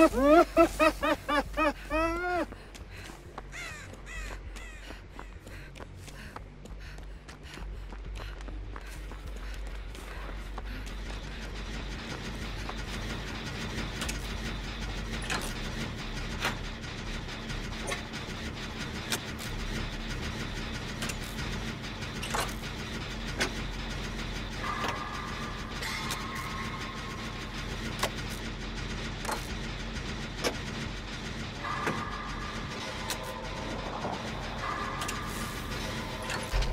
Ha ha ha!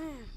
Yeah.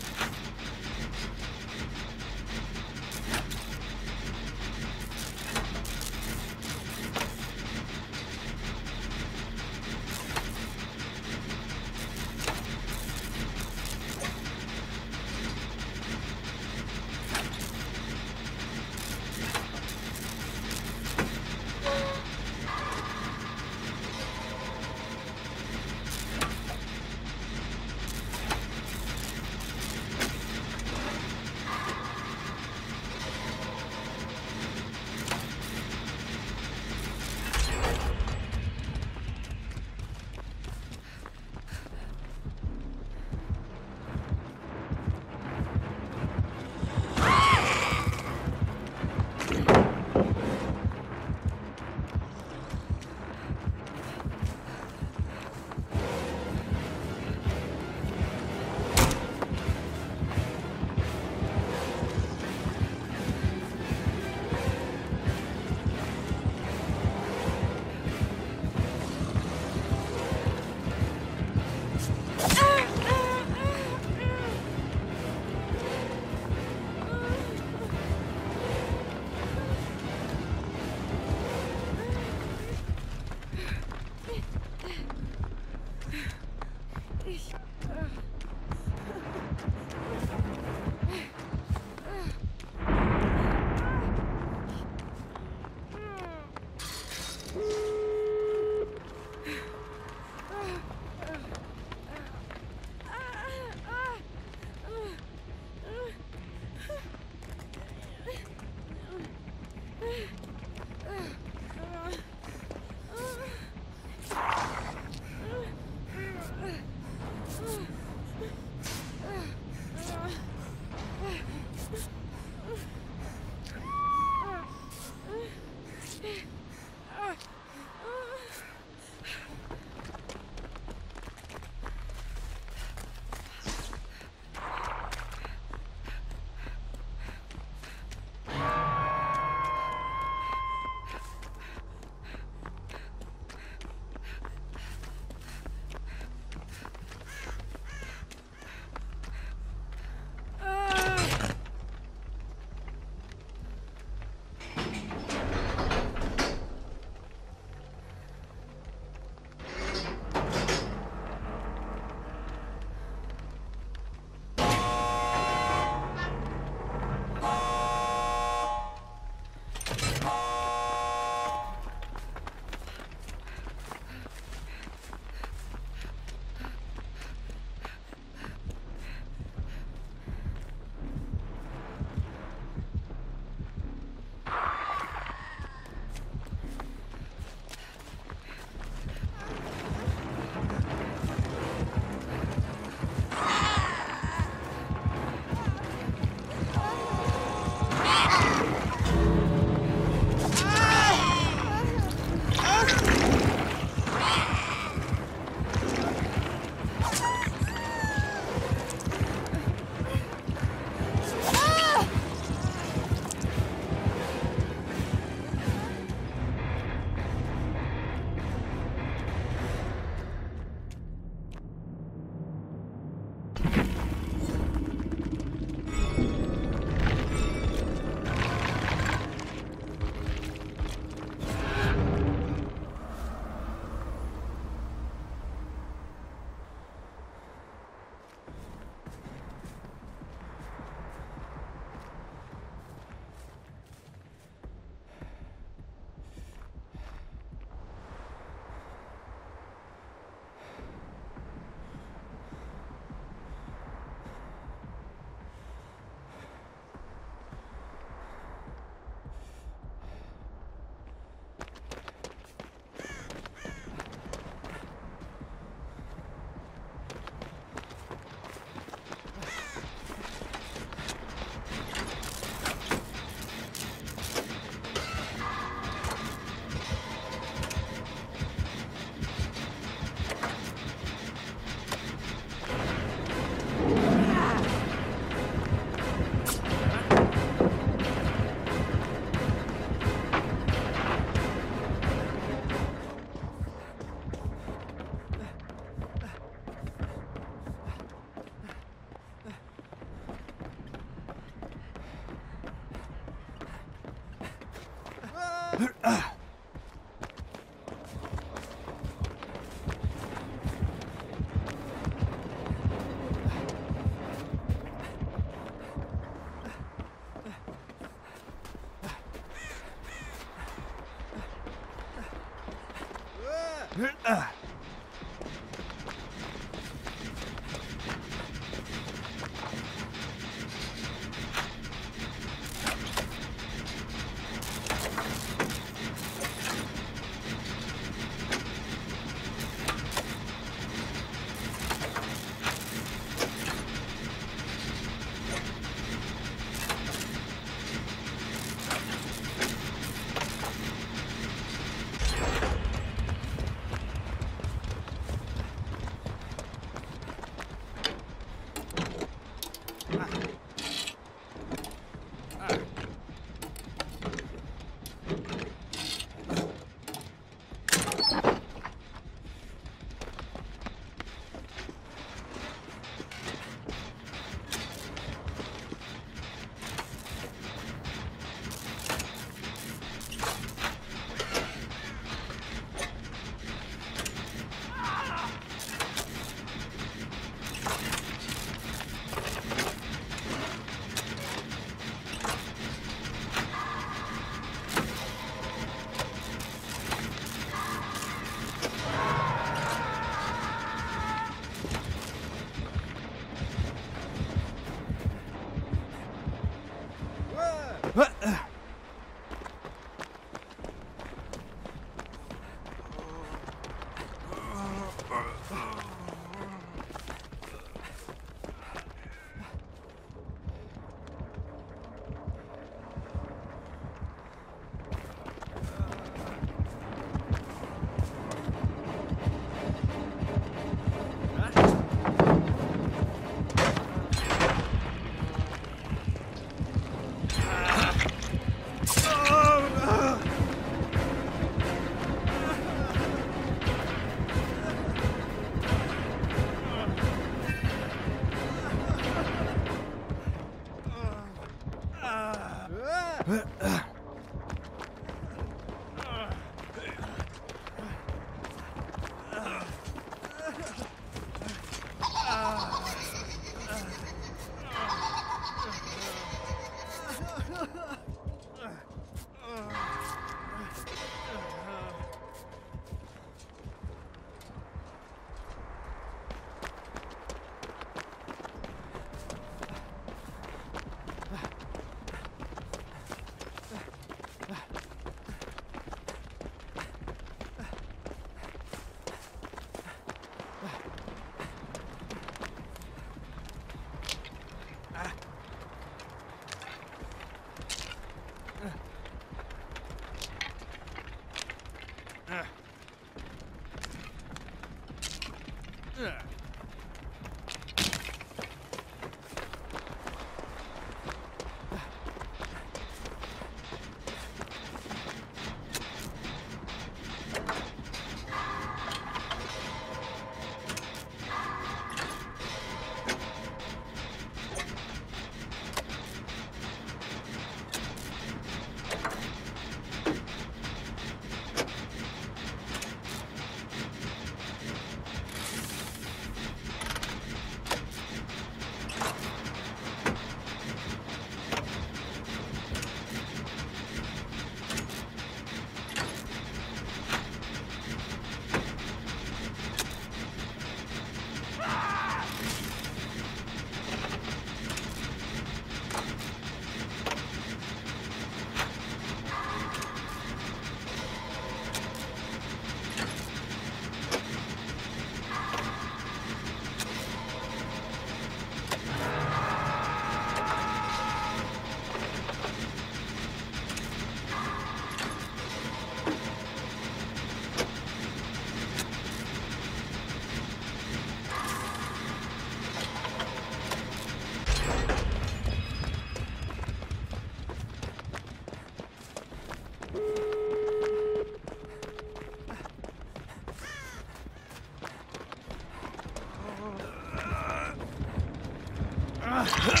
Ugh.